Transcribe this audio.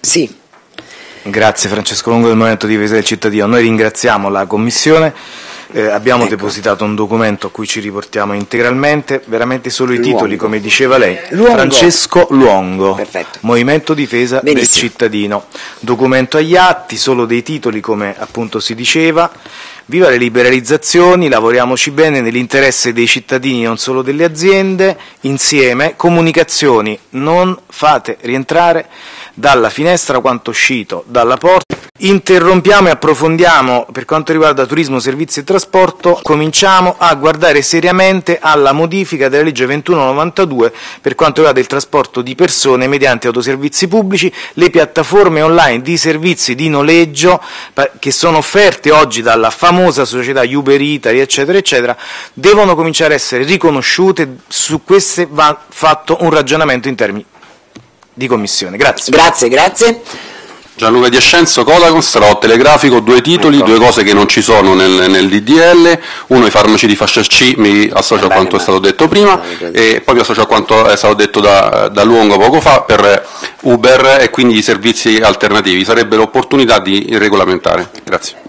Sì. Grazie Francesco Longo del Movimento di Difesa del Cittadino. Noi ringraziamo la Commissione, eh, abbiamo ecco. depositato un documento a cui ci riportiamo integralmente, veramente solo i Luongo. titoli, come diceva lei. Luongo. Francesco Luongo, Perfetto. Movimento Difesa Benissimo. del Cittadino. Documento agli atti, solo dei titoli, come appunto si diceva. Viva le liberalizzazioni, lavoriamoci bene nell'interesse dei cittadini, non solo delle aziende, insieme, comunicazioni, non fate rientrare dalla finestra quanto uscito dalla porta. Interrompiamo e approfondiamo per quanto riguarda turismo, servizi e trasporto, cominciamo a guardare seriamente alla modifica della legge 2192 per quanto riguarda il trasporto di persone mediante autoservizi pubblici, le piattaforme online di servizi di noleggio che sono offerte oggi dalla famosa società Uber Italy eccetera eccetera, devono cominciare a essere riconosciute, su queste va fatto un ragionamento in termini di commissione. Grazie. Grazie, grazie. Gianluca Di Ascenzo, Codacon, sarò telegrafico, due titoli, ecco. due cose che non ci sono nel, nel, DDL, uno i farmaci di fascia C, mi associo a quanto è stato detto prima e poi mi associo a quanto è stato detto da, da Luongo poco fa per Uber e quindi i servizi alternativi, sarebbe l'opportunità di regolamentare. Grazie.